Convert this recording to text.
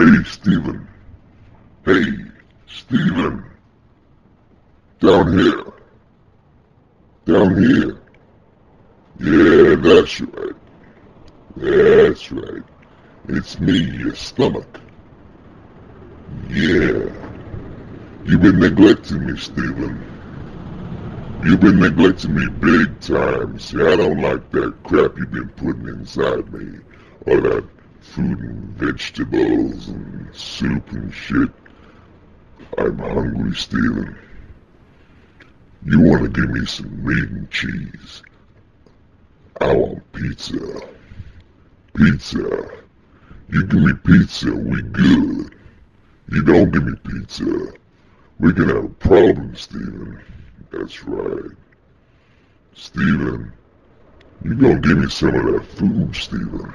Hey, Steven. Hey, Steven. Down here. Down here. Yeah, that's right. That's right. It's me, your stomach. Yeah. You've been neglecting me, Steven. You've been neglecting me big time. See, I don't like that crap you've been putting inside me. All that food and vegetables and soup and shit. I'm hungry, Steven. You want to give me some meat and cheese. I want pizza. Pizza. You give me pizza, we good. You don't give me pizza, we can have a problem, Steven. That's right. Steven, you gonna give me some of that food, Steven.